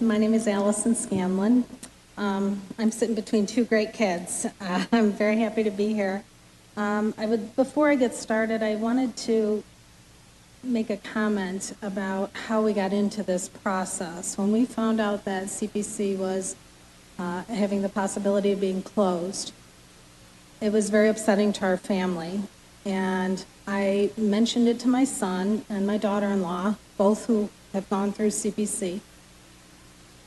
My name is Allison Scanlon. Um, I'm sitting between two great kids. Uh, I'm very happy to be here. Um, I would, before I get started, I wanted to make a comment about how we got into this process. When we found out that CPC was uh, having the possibility of being closed, it was very upsetting to our family. And I mentioned it to my son and my daughter in law, both who have gone through CPC.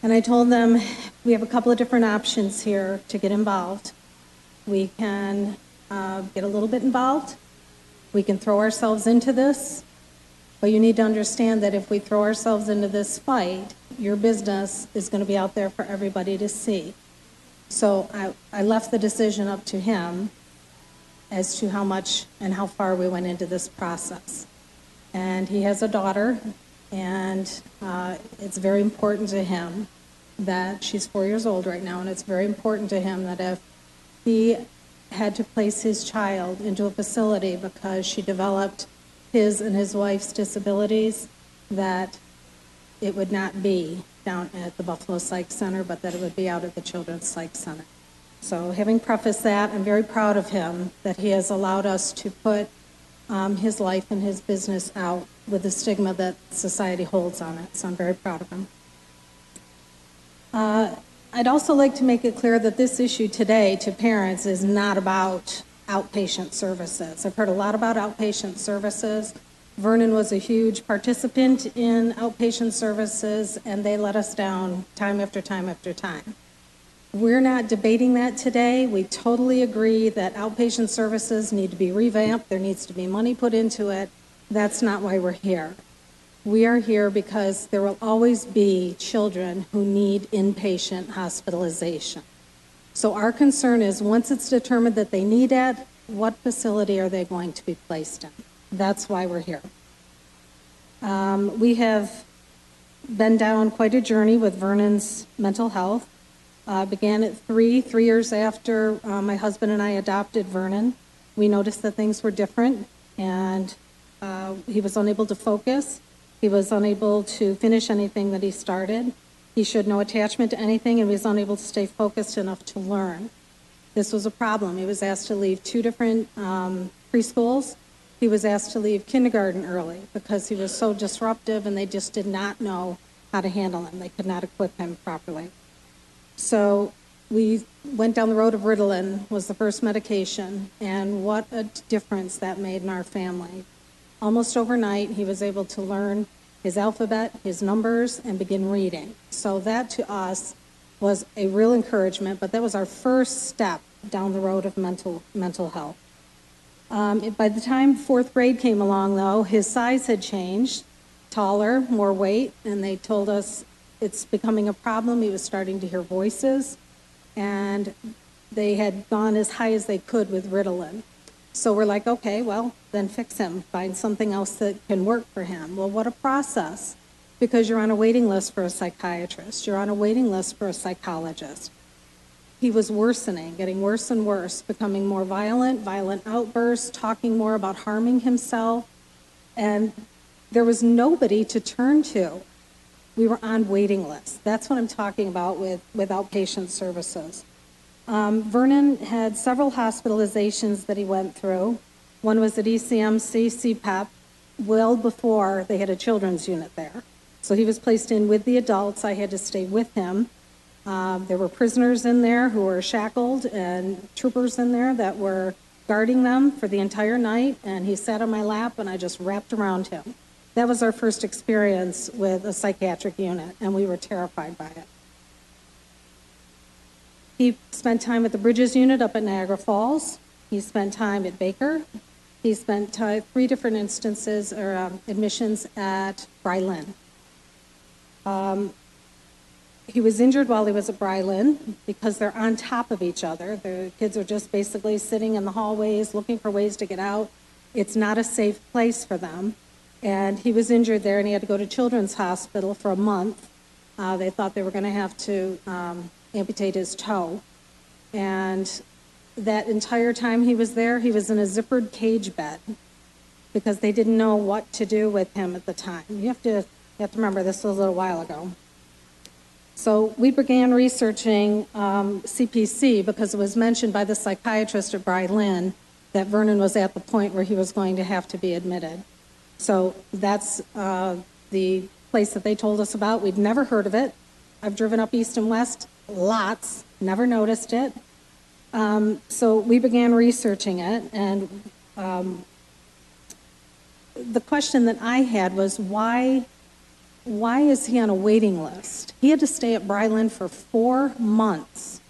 And I told them we have a couple of different options here to get involved. We can uh, get a little bit involved, we can throw ourselves into this, but you need to understand that if we throw ourselves into this fight, your business is going to be out there for everybody to see. So I, I left the decision up to him as to how much and how far we went into this process. And he has a daughter, and uh, it's very important to him that she's four years old right now, and it's very important to him that if he had to place his child into a facility because she developed his and his wife's disabilities, that it would not be down at the Buffalo Psych Center, but that it would be out at the Children's Psych Center. So, having prefaced that, I'm very proud of him that he has allowed us to put um, his life and his business out with the stigma that society holds on it. So, I'm very proud of him. Uh, I'd also like to make it clear that this issue today to parents is not about outpatient services. I've heard a lot about outpatient services. Vernon was a huge participant in outpatient services, and they let us down time after time after time. We're not debating that today. We totally agree that outpatient services need to be revamped. There needs to be money put into it. That's not why we're here. We are here because there will always be children who need inpatient hospitalization. So our concern is once it's determined that they need it, what facility are they going to be placed in? That's why we're here. Um, we have been down quite a journey with Vernon's mental health. Uh, began at three, three years after uh, my husband and I adopted Vernon. We noticed that things were different, and uh, he was unable to focus. He was unable to finish anything that he started. He showed no attachment to anything and was unable to stay focused enough to learn. This was a problem. He was asked to leave two different um, preschools. He was asked to leave kindergarten early because he was so disruptive and they just did not know how to handle him. They could not equip him properly. So we went down the road of Ritalin was the first medication, and what a difference that made in our family. Almost overnight, he was able to learn his alphabet, his numbers, and begin reading. So that to us was a real encouragement, but that was our first step down the road of mental, mental health. Um, by the time fourth grade came along, though, his size had changed, taller, more weight, and they told us it's becoming a problem. He was starting to hear voices, and they had gone as high as they could with Ritalin. So we're like, okay, well, then fix him. Find something else that can work for him. Well, what a process. Because you're on a waiting list for a psychiatrist, you're on a waiting list for a psychologist. He was worsening, getting worse and worse, becoming more violent, violent outbursts, talking more about harming himself. And there was nobody to turn to. We were on waiting lists. That's what I'm talking about with, with outpatient services. Um, Vernon had several hospitalizations that he went through. One was at ECMC CPEP, well before they had a children's unit there. So he was placed in with the adults. I had to stay with him. Um, there were prisoners in there who were shackled and troopers in there that were guarding them for the entire night. And he sat on my lap and I just wrapped around him. That was our first experience with a psychiatric unit, and we were terrified by it. He spent time at the Bridges unit up at Niagara Falls. He spent time at Baker. He spent time, three different instances or um, admissions at Brylin. Um, he was injured while he was at Brylin because they're on top of each other. The kids are just basically sitting in the hallways looking for ways to get out. It's not a safe place for them. And he was injured there and he had to go to Children's Hospital for a month. Uh, they thought they were going to have to um, amputate his toe. And that entire time he was there, he was in a zippered cage bed because they didn't know what to do with him at the time. You have to, you have to remember this was a little while ago. So we began researching um, CPC because it was mentioned by the psychiatrist at Brylin that Vernon was at the point where he was going to have to be admitted. So that's uh, the place that they told us about. We'd never heard of it. I've driven up east and west lots, never noticed it. Um, so we began researching it, and um, the question that I had was why why is he on a waiting list? He had to stay at Brylin for four months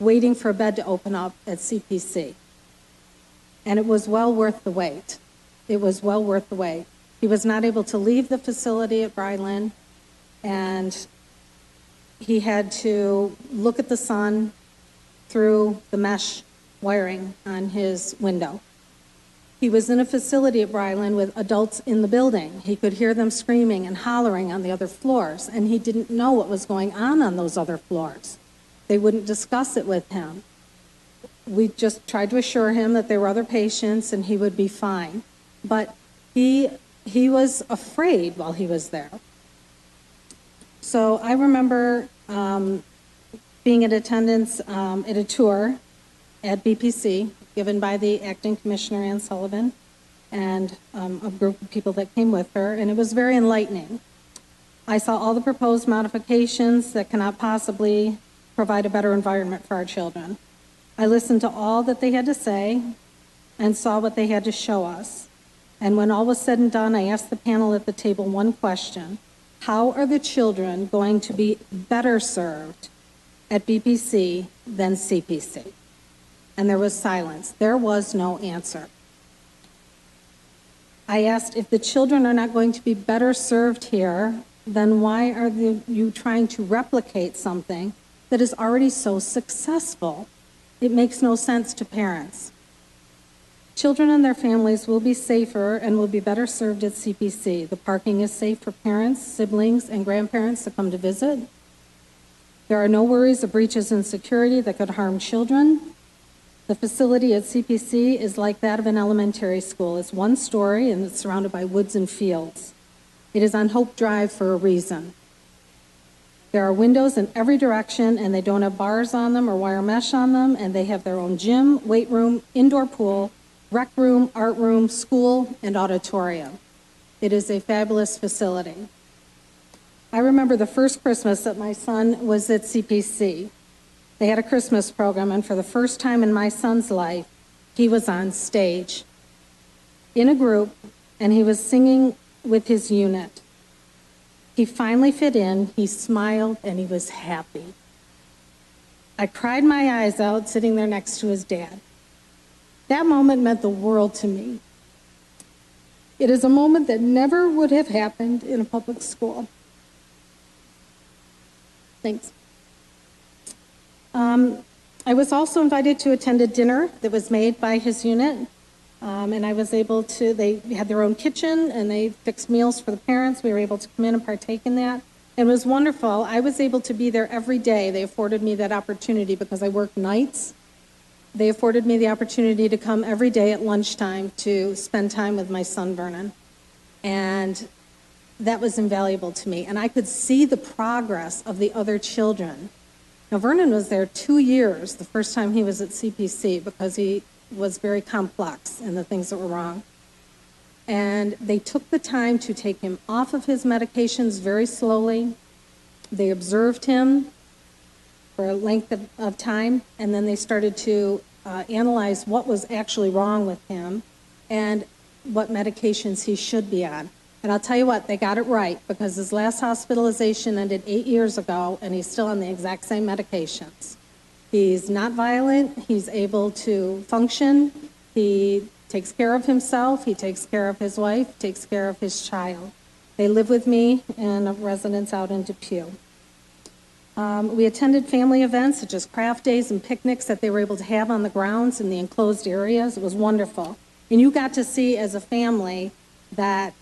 waiting for a bed to open up at CPC. And it was well worth the wait. It was well worth the wait. He was not able to leave the facility at Brylin, and he had to look at the sun through the mesh wiring on his window. He was in a facility at Brylin with adults in the building. He could hear them screaming and hollering on the other floors, and he didn't know what was going on on those other floors. They wouldn't discuss it with him. We just tried to assure him that there were other patients and he would be fine. But he, he was afraid while he was there. So I remember um, being in attendance um, at a tour at BPC given by the acting commissioner, Ann Sullivan, and um, a group of people that came with her, and it was very enlightening. I saw all the proposed modifications that cannot possibly provide a better environment for our children. I listened to all that they had to say and saw what they had to show us. And when all was said and done, I asked the panel at the table one question How are the children going to be better served at BPC than CPC? and there was silence. There was no answer. I asked if the children are not going to be better served here, then why are the, you trying to replicate something that is already so successful? It makes no sense to parents. Children and their families will be safer and will be better served at CPC. The parking is safe for parents, siblings, and grandparents to come to visit. There are no worries of breaches in security that could harm children. The facility at CPC is like that of an elementary school. It's one story and it's surrounded by woods and fields. It is on Hope Drive for a reason. There are windows in every direction, and they don't have bars on them or wire mesh on them, and they have their own gym, weight room, indoor pool, rec room, art room, school, and auditorium. It is a fabulous facility. I remember the first Christmas that my son was at CPC. They had a Christmas program, and for the first time in my son's life, he was on stage in a group and he was singing with his unit. He finally fit in, he smiled, and he was happy. I cried my eyes out sitting there next to his dad. That moment meant the world to me. It is a moment that never would have happened in a public school. Thanks. Um, I was also invited to attend a dinner that was made by his unit. Um, and I was able to, they had their own kitchen and they fixed meals for the parents. We were able to come in and partake in that. It was wonderful. I was able to be there every day. They afforded me that opportunity because I work nights. They afforded me the opportunity to come every day at lunchtime to spend time with my son, Vernon. And that was invaluable to me. And I could see the progress of the other children now, Vernon was there two years the first time he was at CPC because he was very complex in the things that were wrong. And they took the time to take him off of his medications very slowly. They observed him for a length of, of time, and then they started to uh, analyze what was actually wrong with him and what medications he should be on. And I'll tell you what, they got it right because his last hospitalization ended eight years ago and he's still on the exact same medications. He's not violent, he's able to function, he takes care of himself, he takes care of his wife, takes care of his child. They live with me in a residence out in Depew. Um, we attended family events such as craft days and picnics that they were able to have on the grounds in the enclosed areas. It was wonderful. And you got to see as a family that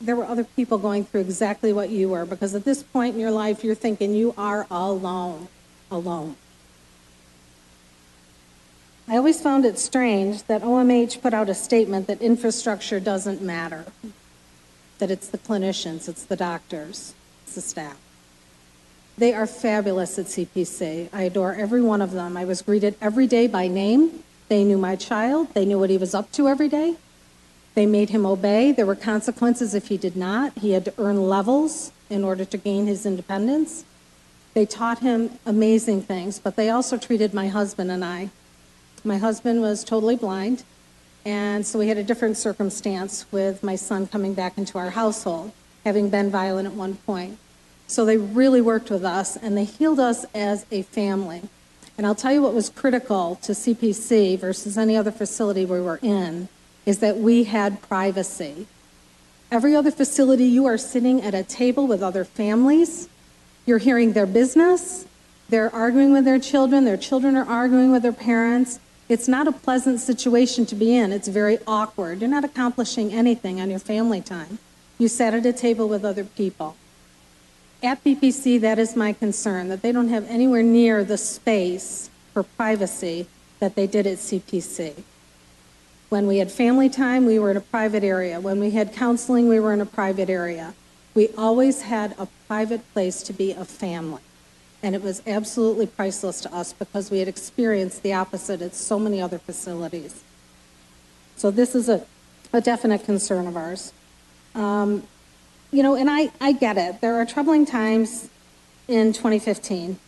there were other people going through exactly what you were because at this point in your life, you're thinking you are alone, alone. I always found it strange that OMH put out a statement that infrastructure doesn't matter, that it's the clinicians, it's the doctors, it's the staff. They are fabulous at CPC. I adore every one of them. I was greeted every day by name. They knew my child. They knew what he was up to every day. They made him obey. There were consequences if he did not. He had to earn levels in order to gain his independence. They taught him amazing things, but they also treated my husband and I. My husband was totally blind, and so we had a different circumstance with my son coming back into our household, having been violent at one point. So they really worked with us, and they healed us as a family. And I'll tell you what was critical to CPC versus any other facility we were in is that we had privacy. Every other facility, you are sitting at a table with other families, you're hearing their business, they're arguing with their children, their children are arguing with their parents. It's not a pleasant situation to be in. It's very awkward. You're not accomplishing anything on your family time. You sat at a table with other people. At BPC, that is my concern, that they don't have anywhere near the space for privacy that they did at CPC. When we had family time, we were in a private area. When we had counseling, we were in a private area. We always had a private place to be a family. And it was absolutely priceless to us because we had experienced the opposite at so many other facilities. So this is a, a definite concern of ours. Um, you know, and I, I get it. There are troubling times in 2015.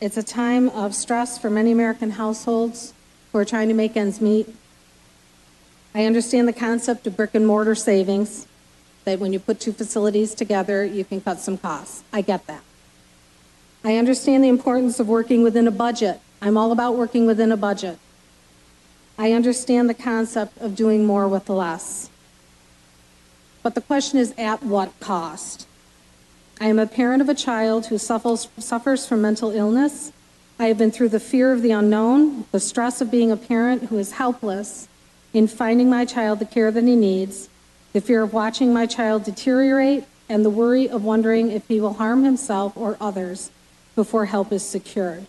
It's a time of stress for many American households who are trying to make ends meet. I understand the concept of brick and mortar savings, that when you put two facilities together, you can cut some costs. I get that. I understand the importance of working within a budget. I'm all about working within a budget. I understand the concept of doing more with less. But the question is at what cost? I am a parent of a child who suffers, suffers from mental illness. I have been through the fear of the unknown, the stress of being a parent who is helpless in finding my child the care that he needs, the fear of watching my child deteriorate, and the worry of wondering if he will harm himself or others before help is secured.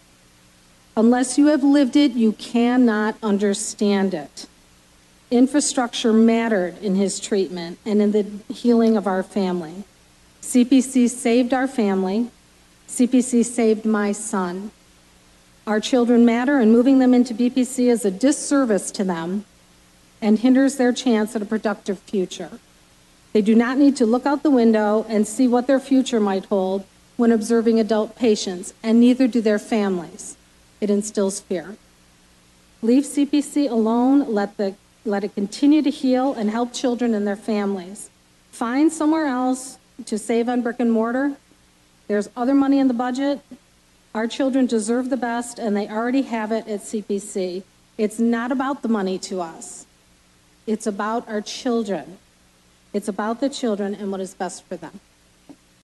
Unless you have lived it, you cannot understand it. Infrastructure mattered in his treatment and in the healing of our family. CPC saved our family. CPC saved my son. Our children matter, and moving them into BPC is a disservice to them and hinders their chance at a productive future. They do not need to look out the window and see what their future might hold when observing adult patients, and neither do their families. It instills fear. Leave CPC alone, let the let it continue to heal and help children and their families. Find somewhere else to save on brick and mortar. There's other money in the budget. Our children deserve the best, and they already have it at CPC. It's not about the money to us, it's about our children. It's about the children and what is best for them.